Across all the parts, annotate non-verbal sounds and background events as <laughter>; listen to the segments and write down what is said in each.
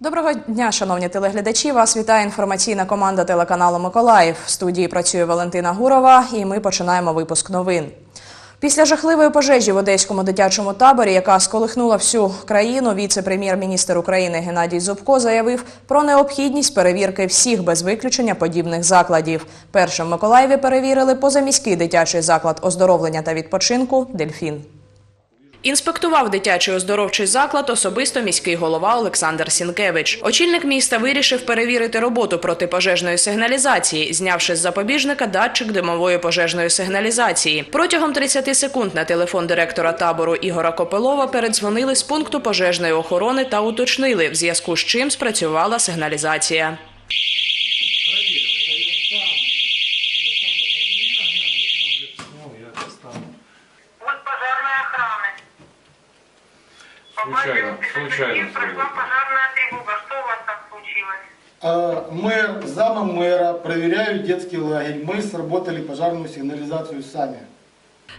Доброго дня, шановні телеглядачі. Вас вітає інформаційна команда телеканалу Миколаїв. В студії працює Валентина Гурова, і ми починаємо випуск новин. Після жахливої пожежі в одеському дитячому таборі, яка сколихнула всю країну, віце-прем'єр-міністр України Геннадій Зубко заявив про необхідність перевірки всіх без виключення подібних закладів. Першим в Миколаєві перевірили позаміський дитячий заклад оздоровлення та відпочинку Дельфін. Інспектував дитячий оздоровчий заклад особисто міський голова Олександр Сінкевич. Очільник міста вирішив перевірити роботу протипожежної сигналізації, знявши з запобіжника датчик димової пожежної сигналізації. Протягом 30 секунд на телефон директора табору Ігора Копилова передзвонили з пункту пожежної охорони та уточнили, в зв'язку з чим спрацювала сигналізація. Мэр, зама мэра проверяют детский лагерь. Мы сработали пожарную сигнализацию сами.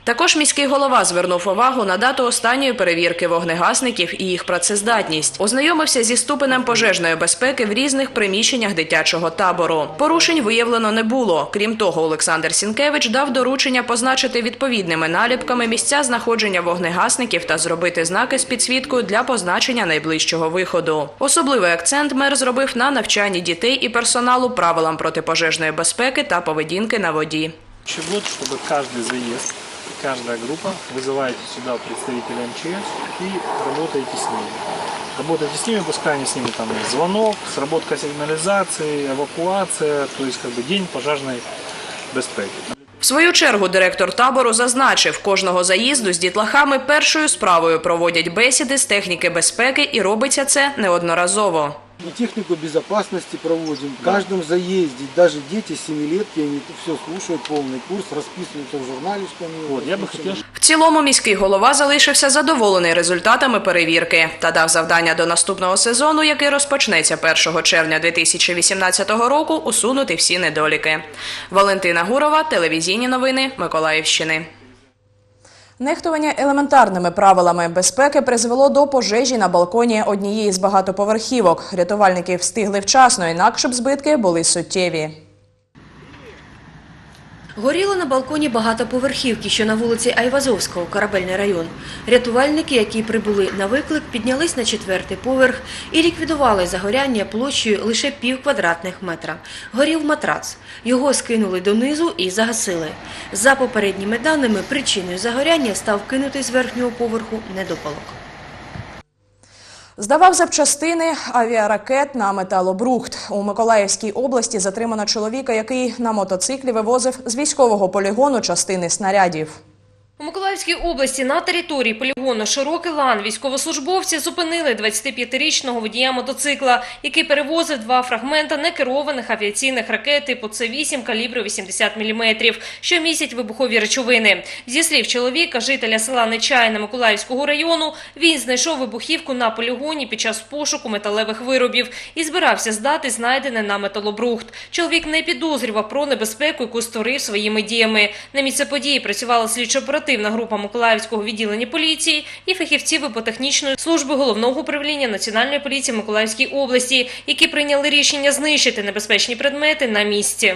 Також міський голова звернув увагу на дату останньої перевірки вогнегасників і їх працездатність. Ознайомився зі ступенем пожежної безпеки в різних приміщеннях дитячого табору. Порушень виявлено не було. Крім того, Олександр Сінкевич дав доручення позначити відповідними наліпками місця знаходження вогнегасників та зробити знаки з підсвіткою для позначення найближчого виходу. Особливий акцент мер зробив на навчанні дітей і персоналу правилам протипожежної безпеки та поведінки на воді. Год, чтобы каждый заезд, каждая группа вызываете сюда представителя МЧС и работаете с ними. Работаете с ними, пускай они снимут там звонок, сработка сигнализации, эвакуация, то есть как бы день пожарной безпеки. В свою чергу директор табору зазначив, кожного заїзду з дітлахами першою справою проводять бесіди з техніки безпеки і робиться це неодноразово. И технику безопасности проводим. В каждом заезде, даже дети 7 лет, они все слушают, полный курс, расписываются в журнале, что они... Вот, я бы хотел, В цілому міський голова залишився задоволений результатами перевірки та дав завдання до наступного сезону, який розпочнеться 1 червня 2018 року, усунути всі недоліки. Валентина Гурова, телевізійні новини Миколаївщини. Нехтування елементарними правилами безпеки призвело до пожежі на балконі однієї з багатоповерхівок. Рятувальники встигли вчасно, інакше б збитки були суттєві. Горіло на балконі багатоповерхівки, що на вулиці Айвазовського, Корабельний район. Рятувальники, які прибули на виклик, піднялись на четвертий поверх і ліквідували загоряння площею лише пів квадратних метра. Горів матрац. Його скинули донизу і загасили. За попередніми даними, причиною загоряння став кинутий з верхнього поверху недопалок. Здавав запчастини авіаракет на металобрухт. У Миколаївській області затримано чоловіка, який на мотоциклі вивозив з військового полігону частини снарядів. Миколаївській області на території полігону Широкий лан військовослужбовці зупинили 25-річного водія мотоцикла, який перевозив два фрагмента некерованих авіаційних ракет типу С-8 калібру 80 мм, що містять вибухові речовини. Зі слів чоловіка, жителя села Нечайна Миколаївського району, він знайшов вибухівку на полігоні під час пошуку металевих виробів і збирався здати знайдене на металобрухт. Чоловік не підозрював про небезпеку, яку створив своїми діями. На місце події працювала слідчо-оперативна група Миколаївського відділення поліції і фахівці випотехнічної служби головного управління Національної поліції Миколаївській області, які прийняли рішення знищити небезпечні предмети на місці.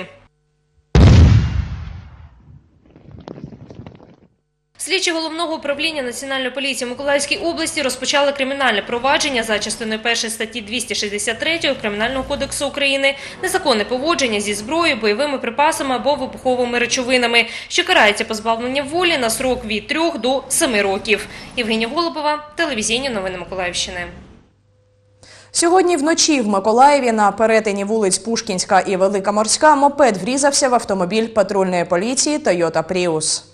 Слідчі головного управління Національної поліції Миколаївській області розпочали кримінальне провадження за частиною 1 статті 263 Кримінального кодексу України незаконне поводження зі зброєю, бойовими припасами або вибуховими речовинами, що карається позбавлення волі на срок від 3 до 7 років. Євгенія Голубова, телевізійні новини Миколаївщини. Сьогодні вночі в Миколаєві на перетині вулиць Пушкінська і Велика Морська мопед врізався в автомобіль патрульної поліції Toyota Prius.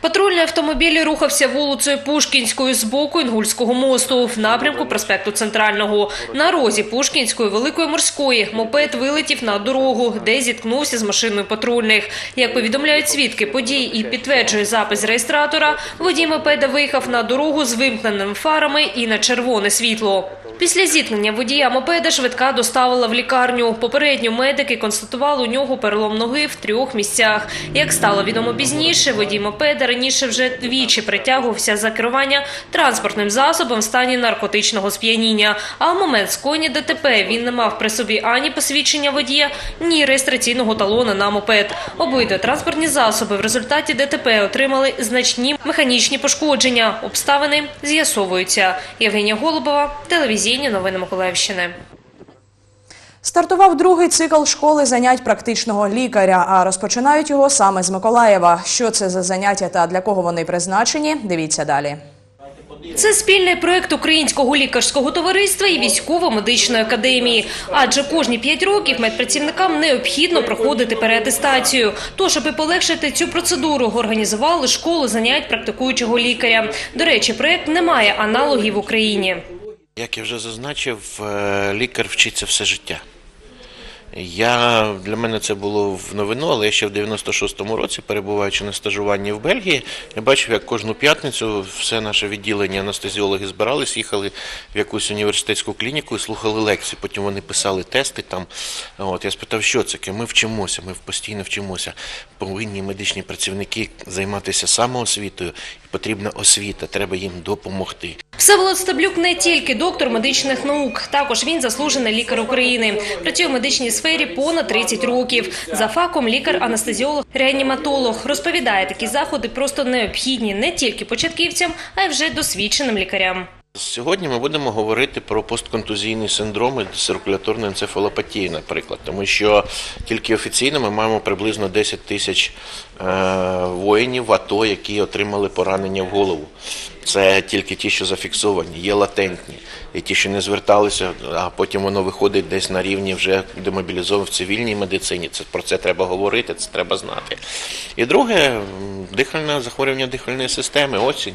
Патрульний автомобіль рухався вулицею Пушкінською з боку Інгульського мосту в напрямку проспекту Центрального. На розі Пушкінської Великої Морської мопед вилетів на дорогу, де зіткнувся з машиною патрульних. Як повідомляють свідки подій і підтверджує запис реєстратора, водій мопеда виїхав на дорогу з вимкненими фарами і на червоне світло. Після зіткнення водія мопеда швидка доставила в лікарню. Попередньо медики констатували у нього перелом ноги в трьох місцях. Як стало відомо пізніше, водій мопеда раніше вже двічі притягувався за керування транспортним засобом в стані наркотичного сп'яніння. А в момент скоєння ДТП він не мав при собі ані посвідчення водія, ні реєстраційного талона на мопед. Обидва транспортні засоби в результаті ДТП отримали значні механічні пошкодження. Обставини з'ясовуються. Євгенія Голубова, телевізійні новини Миколаївщини. Стартував другий цикл школи занять практичного лікаря, а розпочинають його саме з Миколаєва. Що це за заняття та для кого вони призначені? Дивіться далі. Це спільний проект Українського лікарського товариства і військово-медичної академії. Адже кожні п'ять років медпрацівникам необхідно проходити переатестацію. Тож, аби полегшити цю процедуру, організували школу занять практикуючого лікаря. До речі, проект не має аналогів в Україні. Як я вже зазначив, е, лікар вчиться все життя. Я, для мене це було в новину, але я ще в 96-му році, перебуваючи на стажуванні в Бельгії, я бачив, як кожну п'ятницю все наше відділення анестезіологи збирались, їхали в якусь університетську клініку і слухали лекції. Потім вони писали тести там. От я спитав, що це? Ми вчимося, ми постійно вчимося. Повинні медичні працівники займатися самоосвітою, і потрібна освіта, треба їм допомогти. Всеволод Стаблюк не тільки доктор медичних наук, також він заслужений лікар України. Працює в медичній сфері понад 30 років. За факом лікар-анестезіолог, реаніматолог. Розповідає, такі заходи просто необхідні не тільки початківцям, а й вже досвідченим лікарям. Сьогодні ми будемо говорити про постконтузійний синдром і циркуляторну енцефалопатію, наприклад, тому що тільки офіційно ми маємо приблизно 10 тисяч е, воїнів АТО, які отримали поранення в голову. Це тільки ті, що зафіксовані, є латентні, і ті, що не зверталися, а потім воно виходить десь на рівні вже демобілізованих в цивільній медицині. Це про це треба говорити, це треба знати. І друге, дихальне захворювання дихальної системи, осінь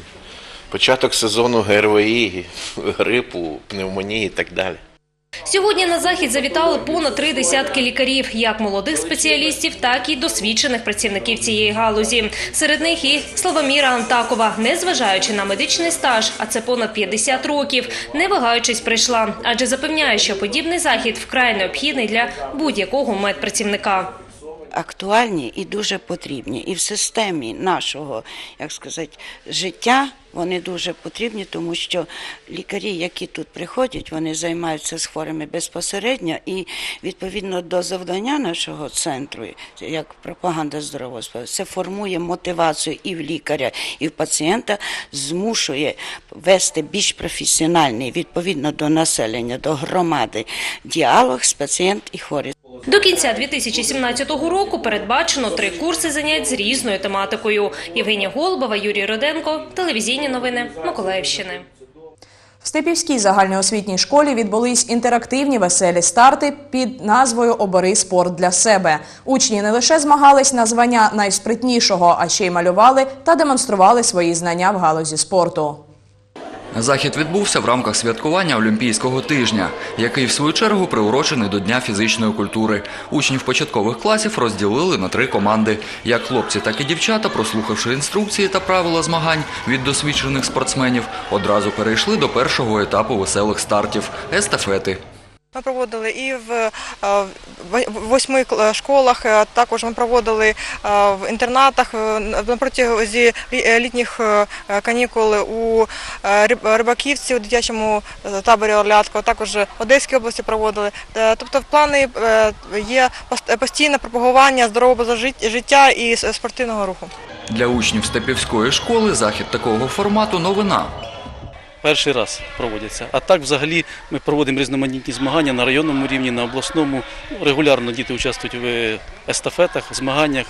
початок сезону ГРВІ, <laughs> грипу, пневмонії і так далі. Сьогодні на захід завітали понад три десятки лікарів, як молодих спеціалістів, так і досвідчених працівників цієї галузі. Серед них і Славоміра Антакова, незважаючи на медичний стаж, а це понад 50 років, не вагаючись прийшла, адже запевняє, що подібний захід вкрай необхідний для будь-якого медпрацівника. Актуальні і дуже потрібні. І в системі нашого, як сказати, життя вони дуже потрібні, тому що лікарі, які тут приходять, вони займаються з хворими безпосередньо, і відповідно до завдання нашого центру, як пропаганда здорового це формує мотивацію і в лікаря, і в пацієнта, змушує вести більш професіональний відповідно до населення, до громади діалог з пацієнт і хворий. До кінця 2017 року передбачено три курси занять з різною тематикою. Євгенія Голубова, Юрій Роденко, телевізійні новини Миколаївщини. В Степівській загальноосвітній школі відбулись інтерактивні веселі старти під назвою Обери спорт для себе. Учні не лише змагались на звання найспритнішого, а ще й малювали та демонстрували свої знання в галузі спорту. Захід відбувся в рамках святкування Олімпійського тижня, який в свою чергу приурочений до Дня фізичної культури. Учнів початкових класів розділили на три команди. Як хлопці, так і дівчата, прослухавши інструкції та правила змагань від досвідчених спортсменів, одразу перейшли до першого етапу веселих стартів естафети. Ми проводили і в е, восьми школах, е, також ми проводили е, в інтернатах на протязі лі- літніх канікул у Рибаківці, у дитячому таборі Орлятко, також в Одеській області проводили. Тобто в плани є пост- постійне пропагування здорового жит- життя і спортивного руху. Для учнів Степівської школи захід такого формату новина. Перший раз проводяться. А так, взагалі, ми проводимо різноманітні змагання на районному рівні, на обласному. Ну, Регулярно діти участвують в естафетах, змаганнях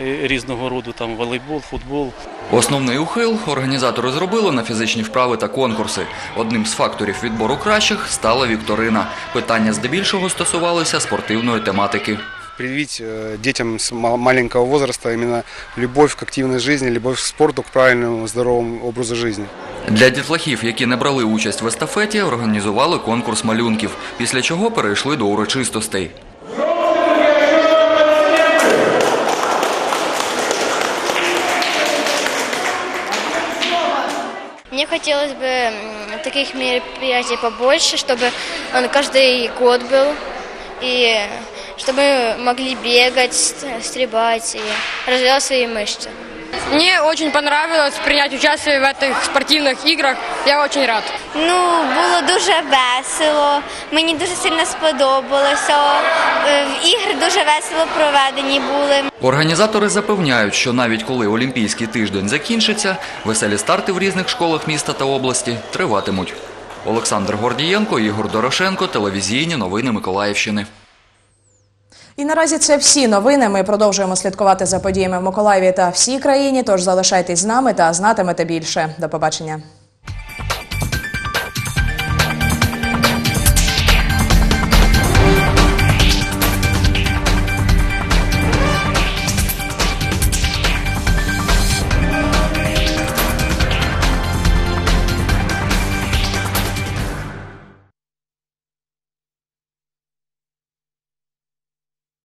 е, різного роду, там волейбол, футбол. Основний ухил організатори зробили на фізичні вправи та конкурси. Одним з факторів відбору кращих стала вікторина. Питання здебільшого стосувалися спортивної тематики. привить э, детям с маленького возраста именно любовь к активной жизни, любовь к спорту, к правильному здоровому образу жизни. Для дітлахів, які не брали участь в естафеті, організували конкурс малюнків, після чого перейшли до урочистостей. Мне хотелось бы м, таких мероприятий побольше, чтобы он каждый год был, и чтобы мы могли бегать, ст- стрибать и развивать свои мышцы. Мне очень понравилось принять участие в этих спортивных играх. Я очень рад. Ну, було дуже весело. Мені дуже сильно сподобалося. Е, Ігри дуже весело проведені були. Організатори запевняють, що навіть коли Олімпійський тиждень закінчиться, веселі старти в різних школах міста та області триватимуть. Олександр Гордієнко, Ігор Дорошенко, телевізійні новини Миколаївщини. І наразі це всі новини. Ми продовжуємо слідкувати за подіями в Миколаєві та всій країні. Тож залишайтесь з нами та знатимете більше. До побачення.